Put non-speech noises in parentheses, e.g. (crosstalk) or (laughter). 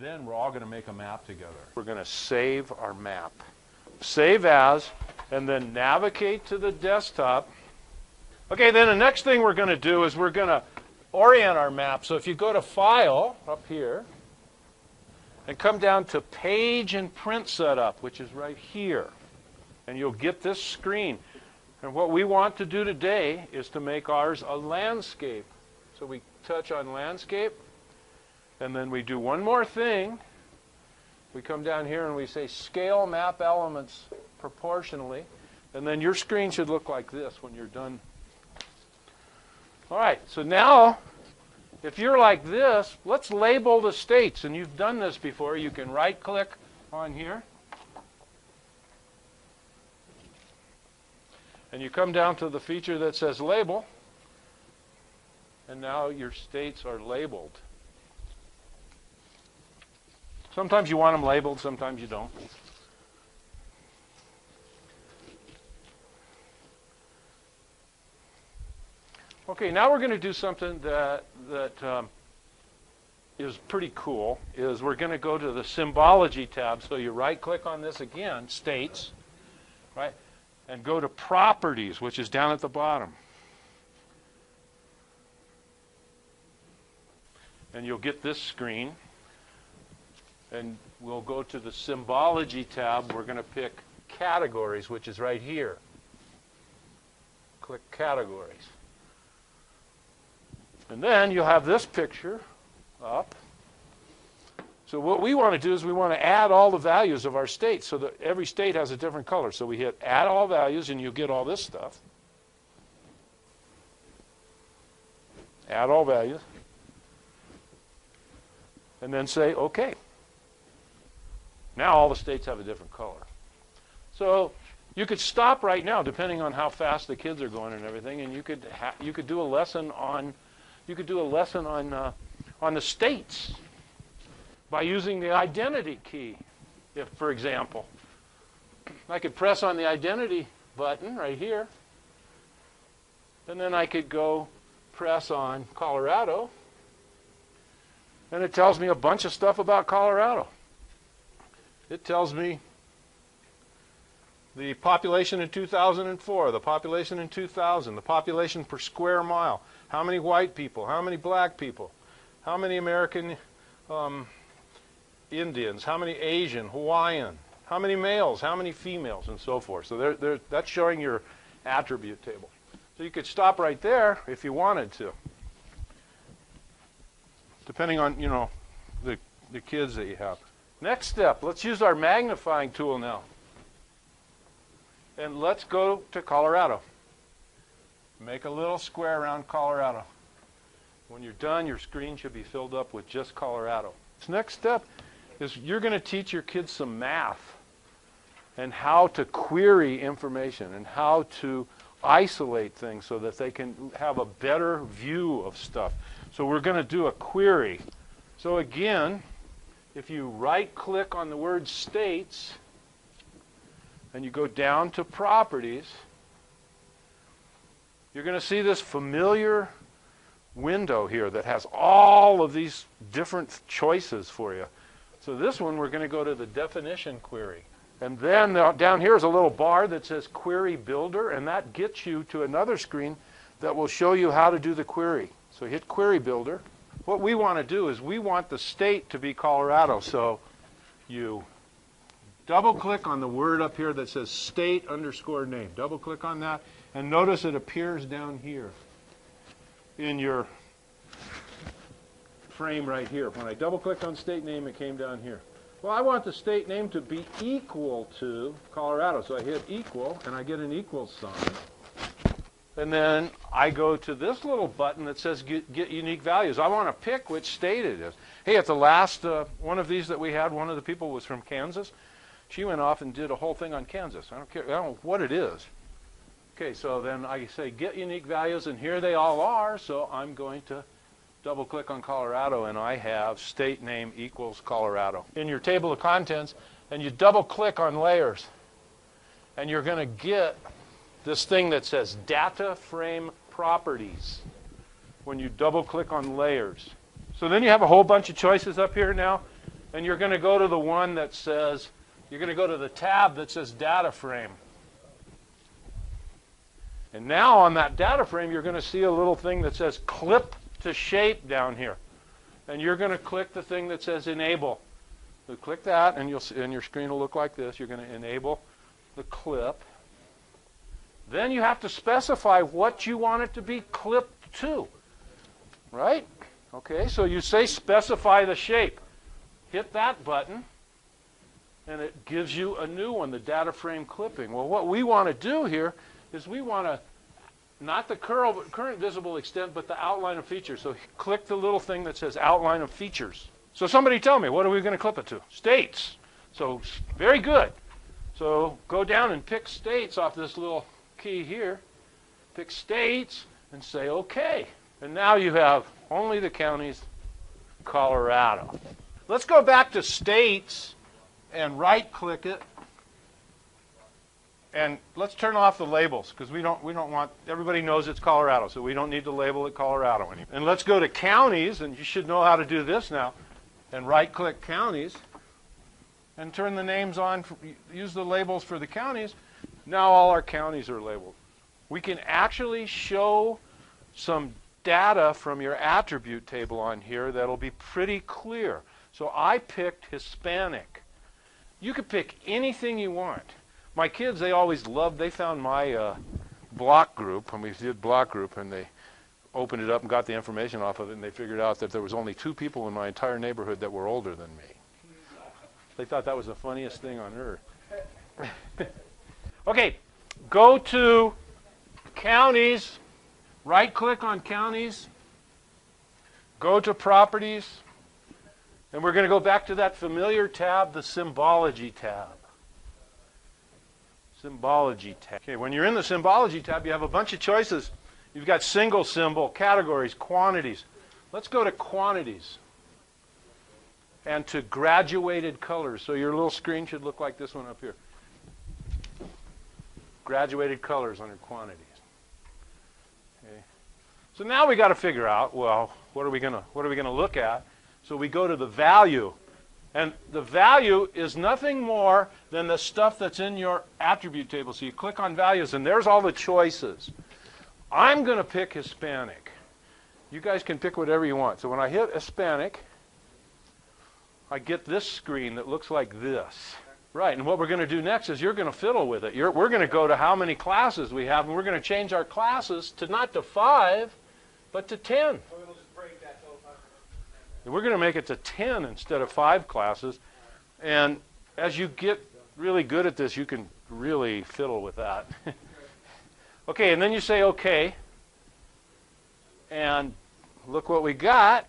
then we're all going to make a map together. We're going to save our map. Save as, and then navigate to the desktop. Okay, then the next thing we're going to do is we're going to orient our map. So if you go to File up here and come down to Page and Print Setup, which is right here, and you'll get this screen. And what we want to do today is to make ours a landscape. So we touch on landscape, and then we do one more thing. We come down here and we say scale map elements proportionally. And then your screen should look like this when you're done. All right, so now if you're like this, let's label the states. And you've done this before. You can right click on here. And you come down to the feature that says label. And now your states are labeled. Sometimes you want them labeled, sometimes you don't. Okay, now we're going to do something that that um, is pretty cool. Is we're going to go to the symbology tab. So you right-click on this again, states, right, and go to properties, which is down at the bottom. And you'll get this screen. And we'll go to the symbology tab. We're going to pick categories, which is right here. Click categories. And then you'll have this picture up. So what we want to do is we want to add all the values of our state so that every state has a different color. So we hit add all values and you get all this stuff. Add all values. And then say OK. Now all the states have a different color. So you could stop right now, depending on how fast the kids are going and everything, and you could you could do a lesson on you could do a lesson on uh, on the states by using the identity key. If, for example, I could press on the identity button right here, and then I could go press on Colorado, and it tells me a bunch of stuff about Colorado. It tells me the population in 2004, the population in 2000, the population per square mile, how many white people, how many black people, how many American um, Indians, how many Asian, Hawaiian, how many males, how many females, and so forth. So they're, they're, that's showing your attribute table. So you could stop right there if you wanted to, depending on, you know, the, the kids that you have. Next step, let's use our magnifying tool now. And let's go to Colorado. Make a little square around Colorado. When you're done, your screen should be filled up with just Colorado. This next step is you're going to teach your kids some math and how to query information and how to isolate things so that they can have a better view of stuff. So we're going to do a query. So again, if you right click on the word states and you go down to properties, you're going to see this familiar window here that has all of these different choices for you. So this one, we're going to go to the definition query. And then down here is a little bar that says Query Builder, and that gets you to another screen that will show you how to do the query. So hit Query Builder what we want to do is we want the state to be Colorado. So you double click on the word up here that says state underscore name. Double click on that and notice it appears down here in your frame right here. When I double clicked on state name, it came down here. Well, I want the state name to be equal to Colorado. So I hit equal and I get an equal sign. And then I go to this little button that says get, get, unique values. I want to pick which state it is. Hey, at the last uh, one of these that we had, one of the people was from Kansas. She went off and did a whole thing on Kansas. I don't care. I don't know what it is. Okay, so then I say get unique values, and here they all are. So I'm going to double click on Colorado, and I have state name equals Colorado. In your table of contents, and you double click on layers, and you're going to get this thing that says data frame properties when you double click on layers. So then you have a whole bunch of choices up here now. and you're going to go to the one that says, you're going to go to the tab that says data frame. And now on that data frame, you're going to see a little thing that says clip to shape down here. And you're going to click the thing that says enable. So click that, and, you'll see, and your screen will look like this. You're going to enable the clip. Then you have to specify what you want it to be clipped to. Right? Okay, so you say specify the shape. Hit that button, and it gives you a new one, the data frame clipping. Well, what we want to do here is we want to, not the current visible extent, but the outline of features. So click the little thing that says outline of features. So somebody tell me, what are we going to clip it to? States. So very good. So go down and pick states off this little key here. Pick states and say OK. And now you have only the counties Colorado. Let's go back to states and right click it and let's turn off the labels because we don't we don't want everybody knows it's Colorado, so we don't need to label it Colorado anymore. And let's go to counties, and you should know how to do this now. And right-click counties, and turn the names on. Use the labels for the counties. Now all our counties are labeled. We can actually show some data from your attribute table on here that'll be pretty clear. So I picked Hispanic. You could pick anything you want my kids, they always loved, they found my uh, block group, and we did block group, and they opened it up and got the information off of it, and they figured out that there was only two people in my entire neighborhood that were older than me. They thought that was the funniest thing on earth. (laughs) okay, go to counties, right click on counties, go to properties, and we're going to go back to that familiar tab, the symbology tab. Symbology tab. Okay, when you're in the symbology tab, you have a bunch of choices. You've got single symbol, categories, quantities. Let's go to quantities and to graduated colors. So your little screen should look like this one up here. Graduated colors under quantities. Okay. So now we got to figure out, well, what are we going to what are we going to look at? So we go to the value and the value is nothing more than the stuff that's in your attribute table. So you click on values, and there's all the choices. I'm going to pick Hispanic. You guys can pick whatever you want. So when I hit Hispanic, I get this screen that looks like this. Right, and what we're going to do next is you're going to fiddle with it. You're, we're going to go to how many classes we have, and we're going to change our classes to not to five, but to ten. We're going to make it to 10 instead of five classes. And as you get really good at this, you can really fiddle with that. (laughs) okay, and then you say okay. And look what we got.